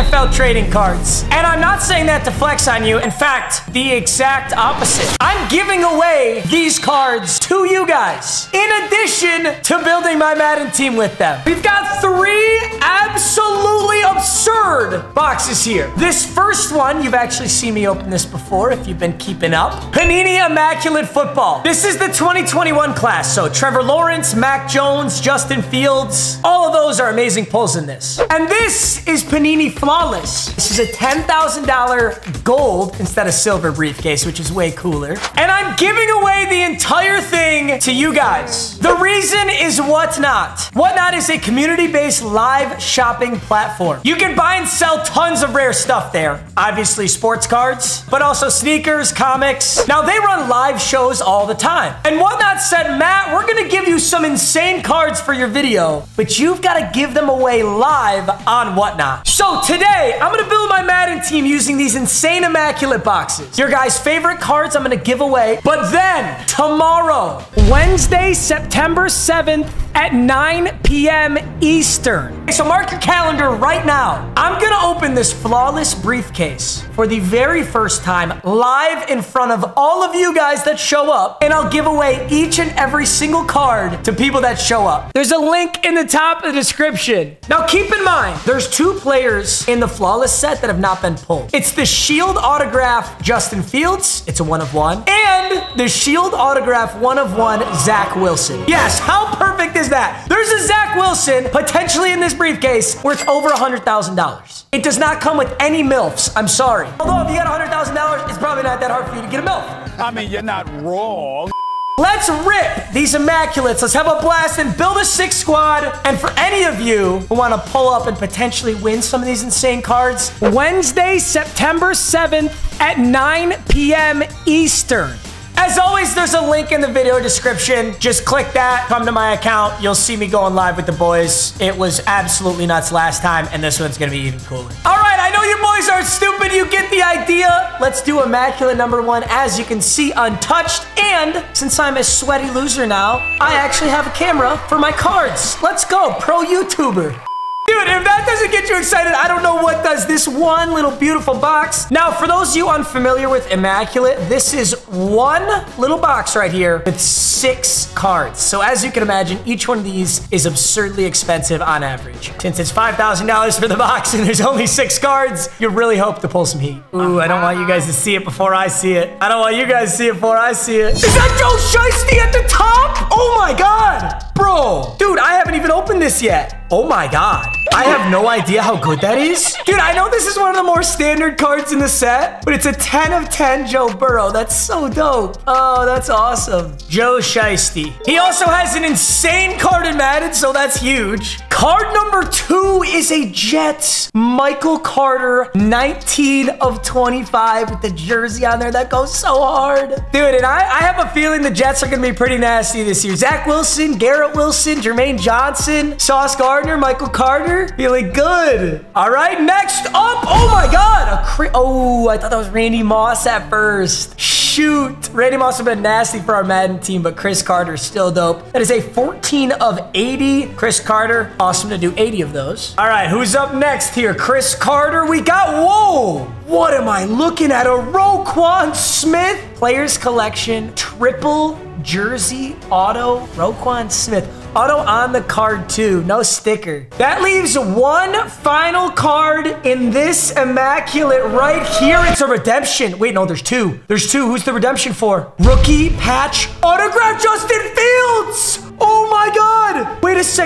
NFL trading cards. And I'm not saying that to flex on you. In fact, the exact opposite. I'm giving away these cards to you guys in addition to building my Madden team with them. We've got three absolutely absurd boxes here. This first one, you've actually seen me open this before if you've been keeping up. Panini Immaculate Football. This is the 2021 class. So Trevor Lawrence, Mac Jones, Justin Fields, all of those are amazing pulls in this. And this is Panini Flawless. This is a $10,000 gold instead of silver briefcase, which is way cooler. And I'm giving away the entire thing to you guys. The reason is Whatnot. Whatnot is a community-based live shopping platform. You can buy and sell tons of rare stuff there. Obviously sports cards, but also sneakers, comics. Now they run live shows all the time. And Whatnot said, Matt, we're gonna give you some insane cards for your video, but you've gotta give them away live on Whatnot. So today, I'm gonna build my Madden team using these insane immaculate boxes. Your guys' favorite cards I'm gonna give away. But then, tomorrow, Wednesday, September 7th at 9 p.m. Eastern. Okay, So mark your calendar right now. I'm gonna open this flawless briefcase for the very first time live in front of all of you guys that show up, and I'll give away each and every single card to people that show up. There's a link in the top of the description. Now keep in mind, there's two players in the flawless set that have not been pulled. It's the Shield autograph Justin Fields, it's a one of one, and the Shield autograph one of one Zach Wilson. Yes, how perfect is that? There's a Zach Wilson potentially in this briefcase worth over $100,000. It does not come with any MILFs. I'm sorry. Although if you got $100,000, it's probably not that hard for you to get a MILF. I mean, you're not wrong. Let's rip these immaculates. Let's have a blast and build a six squad. And for any of you who want to pull up and potentially win some of these insane cards, Wednesday, September 7th at 9 p.m. Eastern. As always, there's a link in the video description. Just click that, come to my account. You'll see me going live with the boys. It was absolutely nuts last time, and this one's gonna be even cooler. All right, I know you boys aren't stupid. You get the idea. Let's do Immaculate number one. As you can see, untouched. And since I'm a sweaty loser now, I actually have a camera for my cards. Let's go, pro YouTuber. Dude, if that doesn't get you excited, I don't know what does. This one little beautiful box. Now, for those of you unfamiliar with Immaculate, this is one little box right here with six cards. So as you can imagine, each one of these is absurdly expensive on average. Since it's $5,000 for the box and there's only six cards, you really hope to pull some heat. Ooh, I don't want you guys to see it before I see it. I don't want you guys to see it before I see it. Is that Joe Shiesty at the top? Oh my God. Bro, dude, I haven't even opened this yet. Oh my God. I have no idea how good that is. Dude, I know this is one of the more standard cards in the set, but it's a 10 of 10 Joe Burrow. That's so dope. Oh, that's awesome. Joe Shiesty. He also has an insane card in Madden, so that's huge. Card number two is a Jets. Michael Carter, 19 of 25 with the jersey on there. That goes so hard. Dude, and I, I have a feeling the Jets are going to be pretty nasty this year. Zach Wilson, Garrett Wilson, Jermaine Johnson, Sauce Gardner, Michael Carter. Feeling good. All right, next up. Oh my God. Oh, I thought that was Randy Moss at first. Shoot. Randy Moss would have been nasty for our Madden team, but Cris Carter still dope. That is a 14 of 80. Cris Carter, awesome to do 80 of those. All right, who's up next here? Cris Carter. We got, whoa. What am I looking at? A Roquan Smith Players Collection Triple Jersey Auto Roquan Smith. Auto on the card too, no sticker. That leaves one final card in this immaculate right here. It's a redemption. Wait, no, there's two. There's two. Who's the redemption for? Rookie patch autograph Justin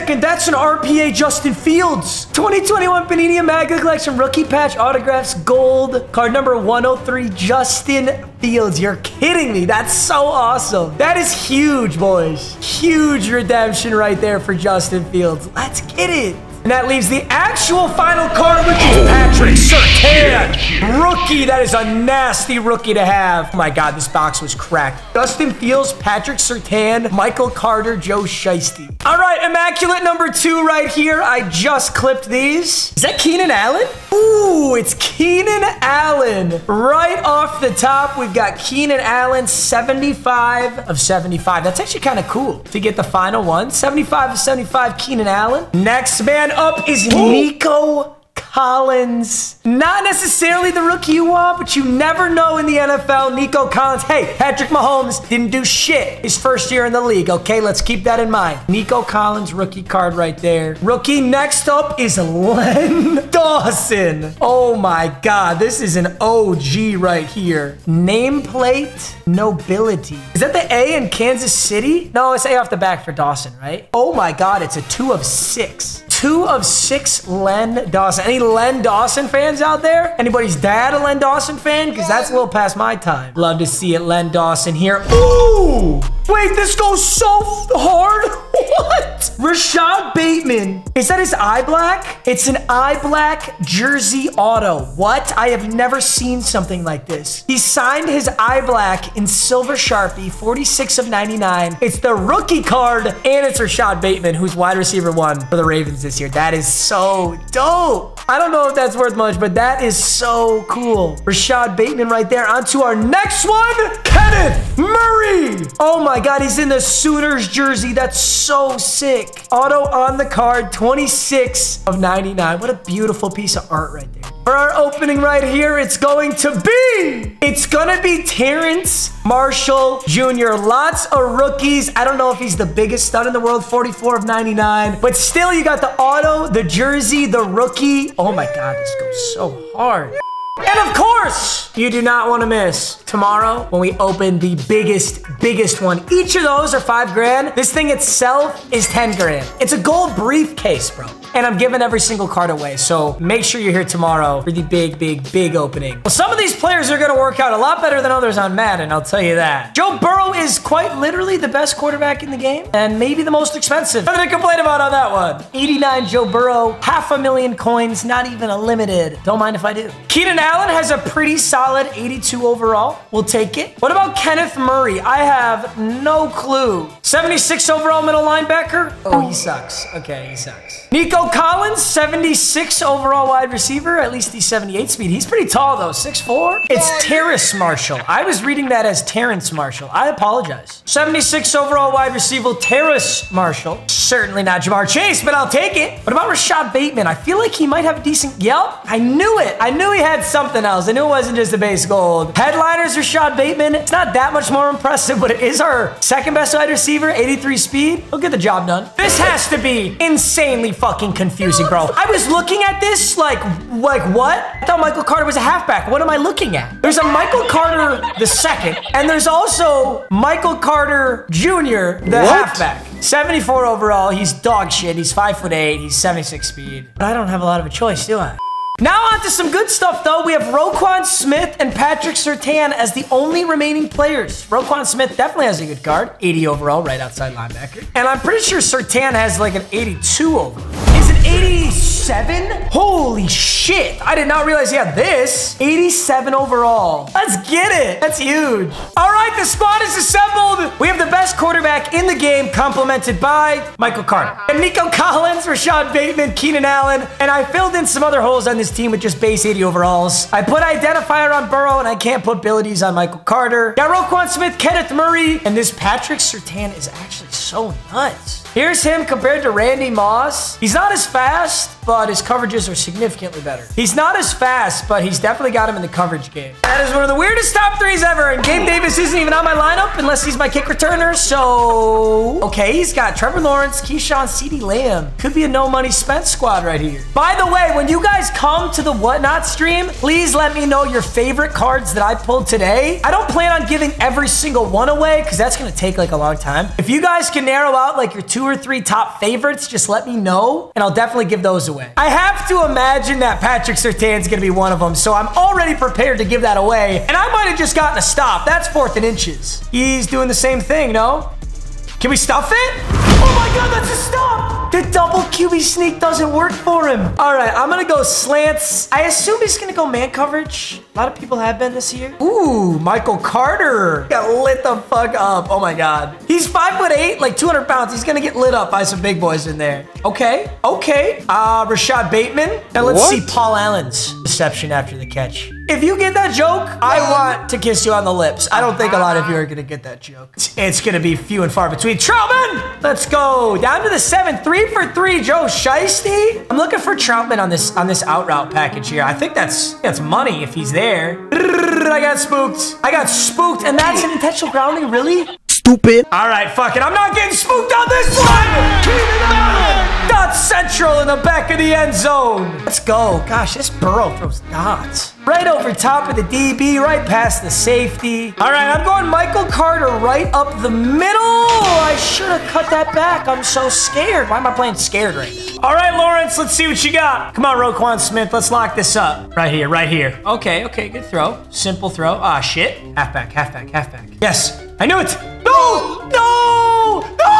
second. That's an RPA Justin Fields. 2021 Panini Immaculate Collection rookie patch autographs gold. Card number 103 Justin Fields. You're kidding me. That's so awesome. That is huge, boys. Huge redemption right there for Justin Fields. Let's get it. And that leaves the actual final card, which is Patrick Surtain. Rookie. That is a nasty rookie to have. Oh my God, this box was cracked. Justin Fields, Patrick Surtain, Michael Carter, Joe Shiesty. All right, Immaculate number two right here. I just clipped these. Is that Keenan Allen? Ooh, it's Keenan Allen. Right off the top, we've got Keenan Allen, 75 of 75. That's actually kind of cool to get the final one. 75 of 75, Keenan Allen. Next man up is Nico Collins. Not necessarily the rookie you want, but you never know in the NFL. Nico Collins. Hey, Patrick Mahomes didn't do shit his first year in the league. Okay, let's keep that in mind. Nico Collins, rookie card right there. Rookie next up is Len Dawson. Oh my God, this is an OG right here. Nameplate nobility. Is that the A in Kansas City? No, it's A off the back for Dawson, right? Oh my God, it's a two of six two of six Len Dawson. Any Len Dawson fans out there? Anybody's dad a Len Dawson fan? Because that's a little past my time. Love to see it, Len Dawson here. Ooh! Wait, this goes so hard. What? Rashod Bateman. Is that his eye black? It's an eye black jersey auto. What? I have never seen something like this. He signed his eye black in silver Sharpie, 46 of 99. It's the rookie card, and it's Rashod Bateman, who's wide receiver one for the Ravens this year. That is so dope. I don't know if that's worth much, but that is so cool. Rashod Bateman right there. On to our next one, Kenneth Murray. Oh my God, he's in the Sooners jersey. That's so sick. Auto on the card, 26 of 99. What a beautiful piece of art right there. For our opening right here, it's going to be, it's gonna be Terrence Marshall Jr. Lots of rookies. I don't know if he's the biggest stud in the world, 44 of 99, but still you got the auto, the jersey, the rookie. Oh my God, this goes so hard. And of course, you do not want to miss tomorrow when we open the biggest, biggest one. Each of those are five grand. This thing itself is 10 grand. It's a gold briefcase, bro and I'm giving every single card away. So make sure you're here tomorrow for the big, big, big opening. Well, some of these players are gonna work out a lot better than others on Madden, I'll tell you that. Joe Burrow is quite literally the best quarterback in the game and maybe the most expensive. Nothing to complain about on that one. 89 Joe Burrow, half a million coins, not even a limited. Don't mind if I do. Keenan Allen has a pretty solid 82 overall. We'll take it. What about Kenneth Murray? I have no clue. 76 overall middle linebacker? Oh, he sucks. Okay, he sucks. Nico Collins, 76 overall wide receiver. At least he's 78 speed. He's pretty tall, though. 6'4". It's Terrace Marshall. I was reading that as Terrence Marshall. I apologize. 76 overall wide receiver, Terrace Marshall. Certainly not Ja'Marr Chase, but I'll take it. What about Rashod Bateman? I feel like he might have a decent... Yep, I knew it. I knew he had something else. I knew it wasn't just the base gold. Headliners, Rashod Bateman. It's not that much more impressive, but it is our second best wide receiver, 83 speed. He'll get the job done. This has to be insanely fucking confusing, bro. I was looking at this like, like what? I thought Michael Carter was a halfback. What am I looking at? There's a Michael Carter the second, and there's also Michael Carter Jr., the what? halfback. 74 overall. He's dog shit. He's five foot eight. He's 76 speed. But I don't have a lot of a choice, do I? Now on to some good stuff, though. We have Roquan Smith and Patrick Surtain as the only remaining players. Roquan Smith definitely has a good card. 80 overall, right outside linebacker. And I'm pretty sure Surtain has like an 82 overall. 87? Holy shit. I did not realize he had this. 87 overall. Let's get it. That's huge. All right, the squad is assembled. We have best quarterback in the game, complemented by Michael Carter. Uh-huh. And Nico Collins, Rashod Bateman, Keenan Allen. And I filled in some other holes on this team with just base 80 overalls. I put identifier on Burrow, and I can't put abilities on Michael Carter. Got Roquan Smith, Kenneth Murray, and this Patrick Surtain is actually so nuts. Here's him compared to Randy Moss. He's not as fast, but his coverages are significantly better. He's not as fast, but he's definitely got him in the coverage game. That is one of the weirdest top threes ever, and Gabe Davis isn't even on my lineup unless he's my kick returner, so... Okay, he's got Trevor Lawrence, Keyshawn, CeeDee Lamb. Could be a no money spent squad right here. By the way, when you guys come to the Whatnot stream, please let me know your favorite cards that I pulled today. I don't plan on giving every single one away, because that's going to take like a long time. If you guys can narrow out like your two or three top favorites, just let me know, and I'll definitely give those away. I have to imagine that Patrick Surtain's gonna be one of them, so I'm already prepared to give that away, and I might have just gotten a stop. That's fourth and inches. He's doing the same thing, no? Can we stuff it? Oh my god, that's a stop! The double QB sneak doesn't work for him. All right, I'm gonna go slants. I assume he's gonna go man coverage. A lot of people have been this year. Ooh, Michael Carter got lit the fuck up. Oh my God. He's five foot eight, like 200 pounds. He's gonna get lit up by some big boys in there. Okay, okay. Uh, Rashod Bateman. Now let's What? see Paul Allen's reception after the catch. If you get that joke, I want to kiss you on the lips. I don't think a lot of you are gonna get that joke. It's gonna be few and far between. Trautman, let's go down to the seven, three for three. Joe Shiesty. I'm looking for Trautman on this on this out route package here. I think that's that's money if he's there. I got spooked. I got spooked, and that's an intentional grounding, really? Stupid. All right, fuck it. I'm not getting spooked on this one. Dot central in the back of the end zone. Let's go. Gosh, this Burrow throws dots. Right over top of the DB, right past the safety. All right, I'm going Michael Carter right up the middle. I should have cut that back. I'm so scared. Why am I playing scared right now? All right, Lawrence, let's see what you got. Come on, Roquan Smith. Let's lock this up. Right here, right here. Okay, okay, good throw. Simple throw. Ah, shit. Halfback, halfback, halfback. Yes, I knew it. No, no, no.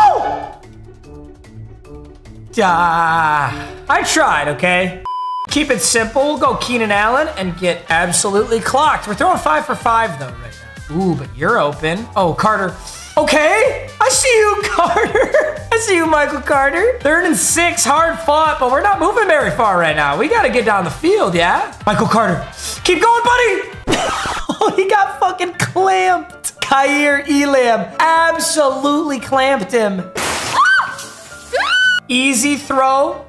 Ah, I tried, okay? Keep it simple. Go Keenan Allen and get absolutely clocked. We're throwing five for five, though, right now. Ooh, but you're open. Oh, Carter. Okay, I see you, Carter. I see you, Michael Carter. Third and six, hard fought, but we're not moving very far right now. We gotta get down the field, yeah? Michael Carter, keep going, buddy. oh, he got fucking clamped. Kaiir Elam absolutely clamped him. Easy throw.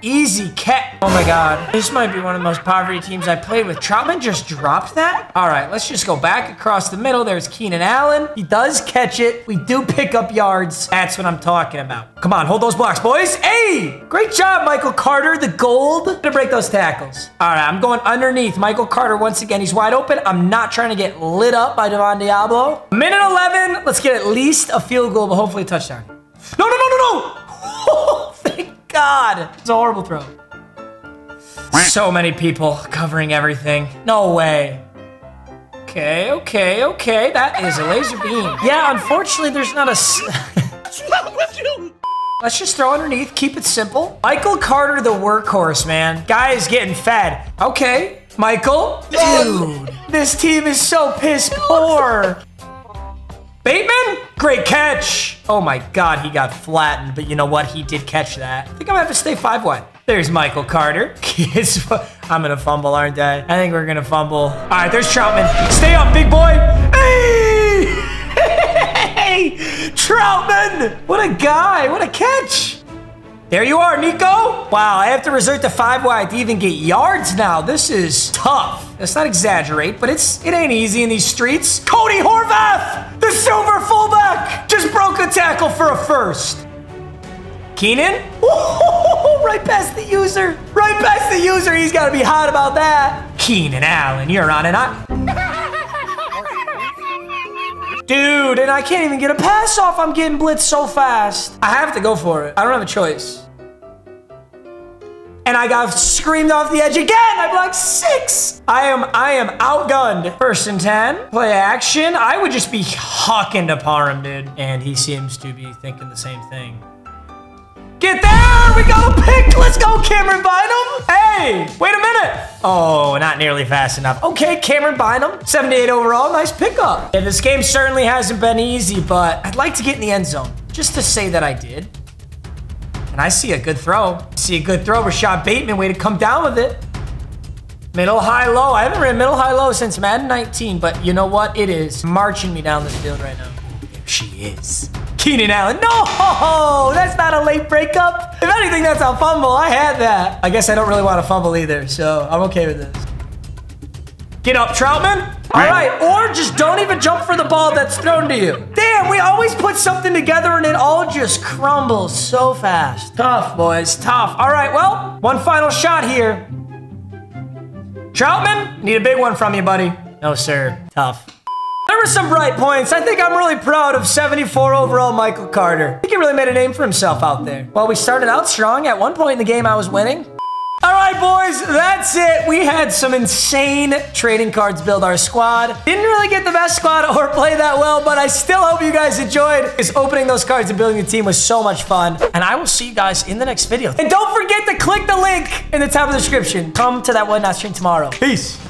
Easy catch. Oh my God. This might be one of the most poverty teams I played with. Trautman just dropped that? All right, let's just go back across the middle. There's Keenan Allen. He does catch it. We do pick up yards. That's what I'm talking about. Come on, hold those blocks, boys. Hey, great job, Michael Carter. The gold. Gonna break those tackles. All right, I'm going underneath. Michael Carter, once again, he's wide open. I'm not trying to get lit up by Divine Deablo. Minute 11. Let's get at least a field goal, but hopefully a touchdown. God. It's a horrible throw. So many people covering everything. No way. Okay, okay, okay. That is a laser beam. Yeah, unfortunately, there's not a. s- Let's just throw underneath. Keep it simple. Michael Carter, the workhorse, man. Guy is getting fed. Okay, Michael. Dude, this team is so piss poor. Bateman, great catch. Oh my God, he got flattened, but you know what? He did catch that. I think I'm gonna have to stay 5-1. There's Michael Carter. I'm gonna fumble, aren't I? I think we're gonna fumble. All right, there's Trautman. Stay up, big boy. Hey! Hey! Trautman! What a guy! What a catch! There you are, Nico. Wow, I have to resort to five wide to even get yards now. This is tough. Let's not exaggerate, but it's it ain't easy in these streets. Cody Horvath, the silver fullback, just broke a tackle for a first. Keenan, right past the user, right past the user. He's got to be hot about that. Keenan Allen, you're on an I. Dude, and I can't even get a pass off. I'm getting blitzed so fast. I have to go for it. I don't have a choice. And I got screamed off the edge again. I blocked six. I am I am outgunned. First and 10. Play action. I would just be hawking to Parham, dude. And he seems to be thinking the same thing. Get there! We got a pick! Let's go, Camryn Bynum! Hey! Wait a minute! Oh, not nearly fast enough. Okay, Camryn Bynum, 78 overall, nice pickup. Yeah, this game certainly hasn't been easy, but I'd like to get in the end zone, just to say that I did. And I see a good throw. See a good throw, Rashod Bateman, way to come down with it. Middle, high, low. I haven't ran middle, high, low since Madden 19, but you know what? It is marching me down this field right now. There she is. Keenan Allen. No, that's not a late breakup. If anything, that's a fumble. I had that. I guess I don't really want to fumble either, so I'm okay with this. Get up, Trautman. All right, or just don't even jump for the ball that's thrown to you. Damn, we always put something together and it all just crumbles so fast. Tough, boys, tough. All right, well, one final shot here. Trautman, need a big one from you, buddy. No, sir. Tough. There were some bright points. I think I'm really proud of 74 overall Michael Carter. I think he really made a name for himself out there. Well, we started out strong. At one point in the game, I was winning. All right, boys, that's it. We had some insane trading cards build our squad. Didn't really get the best squad or play that well, but I still hope you guys enjoyed because opening those cards and building the team was so much fun. And I will see you guys in the next video. And don't forget to click the link in the top of the description. Come to that Whatnot stream tomorrow. Peace.